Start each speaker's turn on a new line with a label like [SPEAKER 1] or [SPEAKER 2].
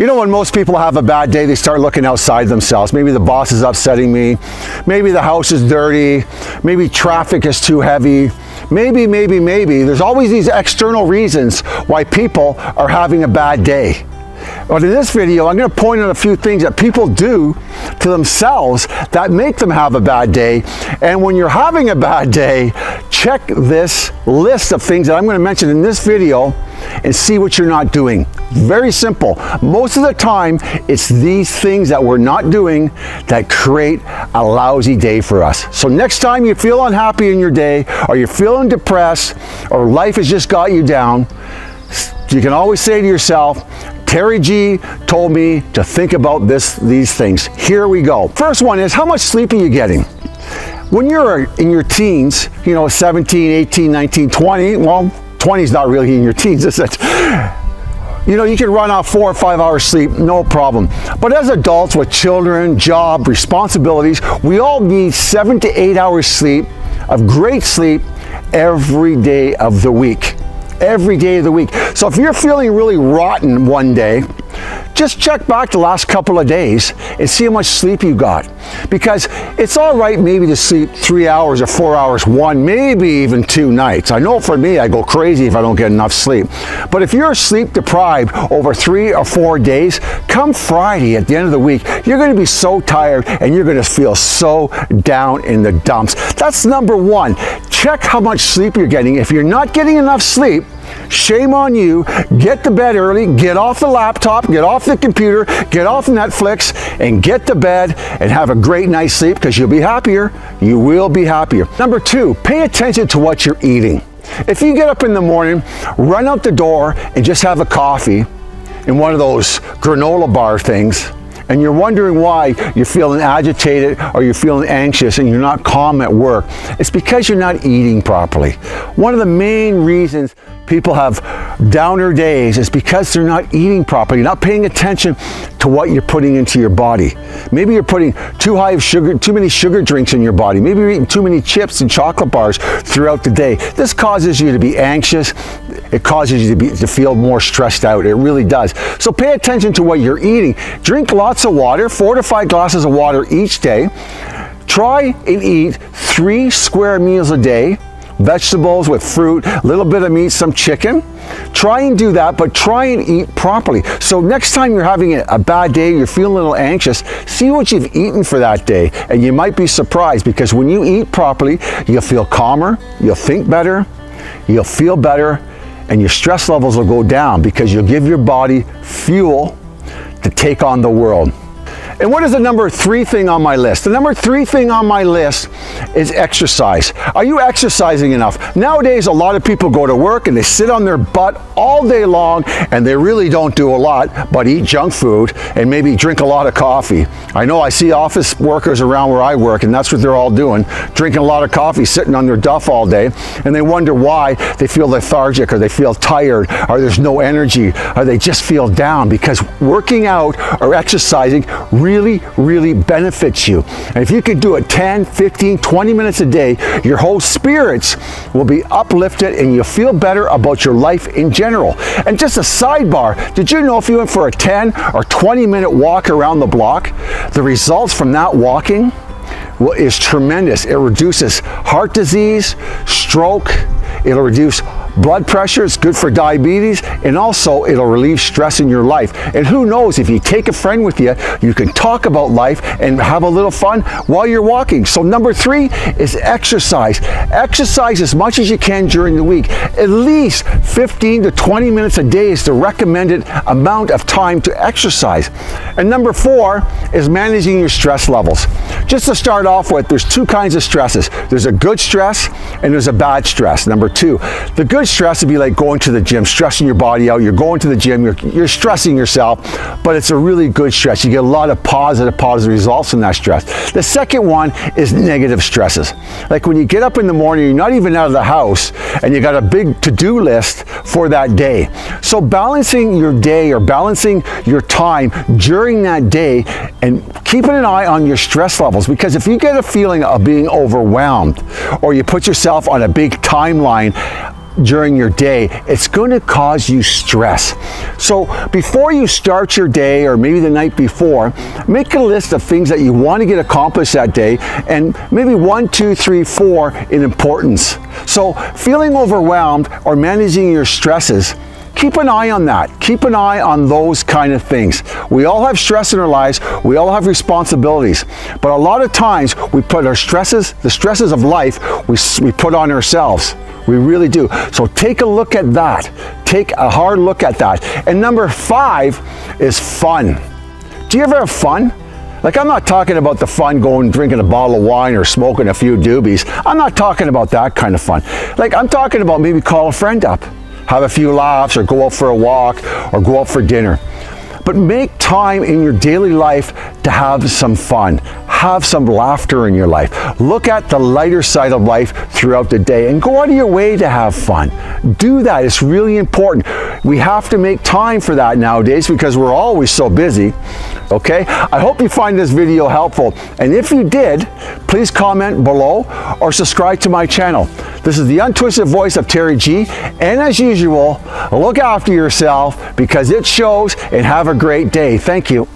[SPEAKER 1] You know, when most people have a bad day, they start looking outside themselves. Maybe the boss is upsetting me. Maybe the house is dirty. Maybe traffic is too heavy. Maybe, maybe, maybe. There's always these external reasons why people are having a bad day. But in this video, I'm going to point out a few things that people do to themselves that make them have a bad day. And when you're having a bad day, check this list of things that I'm going to mention in this video and see what you're not doing. Very simple. Most of the time, it's these things that we're not doing that create a lousy day for us. So next time you feel unhappy in your day, or you're feeling depressed, or life has just got you down, you can always say to yourself, Terry G told me to think about this, these things. Here we go. First one is how much sleep are you getting? When you're in your teens, you know, 17, 18, 19, 20, well, 20 is not really in your teens, is it? You know, you can run off four or five hours sleep, no problem. But as adults with children, job, responsibilities, we all need seven to eight hours sleep of great sleep every day of the week. Every day of the week. So if you're feeling really rotten one day, just check back the last couple of days and see how much sleep you got. Because it's all right maybe to sleep three hours or four hours, one, maybe even two nights. I know for me, I go crazy if I don't get enough sleep. But if you're sleep deprived over three or four days, come Friday at the end of the week, you're going to be so tired and you're going to feel so down in the dumps. That's number one. Check how much sleep you're getting. If you're not getting enough sleep, Shame on you. Get to bed early, get off the laptop, get off the computer, get off Netflix, and get to bed and have a great night's sleep because you'll be happier. You will be happier. Number two, pay attention to what you're eating. If you get up in the morning, run out the door and just have a coffee in one of those granola bar things, and you're wondering why you're feeling agitated or you're feeling anxious and you're not calm at work, it's because you're not eating properly. One of the main reasons people have downer days is because they're not eating properly, not paying attention to what you're putting into your body. Maybe you're putting too high of sugar, too many sugar drinks in your body. Maybe you're eating too many chips and chocolate bars throughout the day. This causes you to be anxious. It causes you to, be, to feel more stressed out. It really does. So pay attention to what you're eating. Drink lots of water, four to five glasses of water each day. Try and eat three square meals a day vegetables with fruit, a little bit of meat, some chicken. Try and do that, but try and eat properly. So next time you're having a bad day, you're feeling a little anxious, see what you've eaten for that day. And you might be surprised because when you eat properly, you'll feel calmer, you'll think better, you'll feel better, and your stress levels will go down because you'll give your body fuel to take on the world. And what is the number three thing on my list? The number three thing on my list is exercise. Are you exercising enough? Nowadays, a lot of people go to work and they sit on their butt all day long and they really don't do a lot but eat junk food and maybe drink a lot of coffee. I know I see office workers around where I work and that's what they're all doing, drinking a lot of coffee, sitting on their duff all day and they wonder why they feel lethargic or they feel tired or there's no energy or they just feel down because working out or exercising really really, really benefits you. And if you could do it 10, 15, 20 minutes a day, your whole spirits will be uplifted and you'll feel better about your life in general. And just a sidebar, did you know if you went for a 10 or 20 minute walk around the block, the results from that walking is tremendous. It reduces heart disease, stroke, it'll reduce blood pressure, it's good for diabetes, and also it'll relieve stress in your life. And who knows, if you take a friend with you, you can talk about life and have a little fun while you're walking. So number three is exercise. Exercise as much as you can during the week. At least 15 to 20 minutes a day is the recommended amount of time to exercise. And number four is managing your stress levels. Just to start off with, there's two kinds of stresses. There's a good stress and there's a bad stress. Number two, the good stress would be like going to the gym, stressing your body out. You're going to the gym, you're, you're stressing yourself, but it's a really good stress. You get a lot of positive, positive results from that stress. The second one is negative stresses. Like when you get up in the morning, you're not even out of the house, and you got a big to-do list for that day. So balancing your day or balancing your time during that day and keeping an eye on your stress levels because if you get a feeling of being overwhelmed or you put yourself on a big timeline during your day, it's going to cause you stress. So before you start your day or maybe the night before, make a list of things that you want to get accomplished that day and maybe one, two, three, four in importance. So feeling overwhelmed or managing your stresses keep an eye on that. Keep an eye on those kind of things. We all have stress in our lives. We all have responsibilities. But a lot of times we put our stresses, the stresses of life, we, we put on ourselves. We really do. So take a look at that. Take a hard look at that. And number five is fun. Do you ever have fun? Like I'm not talking about the fun going drinking a bottle of wine or smoking a few doobies. I'm not talking about that kind of fun. Like I'm talking about maybe call a friend up have a few laughs or go out for a walk or go out for dinner. But make time in your daily life to have some fun. Have some laughter in your life. Look at the lighter side of life throughout the day and go out of your way to have fun. Do that. It's really important. We have to make time for that nowadays because we're always so busy. Okay? I hope you find this video helpful. And if you did, please comment below or subscribe to my channel. This is the untwisted voice of Terry G. And as usual, look after yourself because it shows and have a great day. Thank you.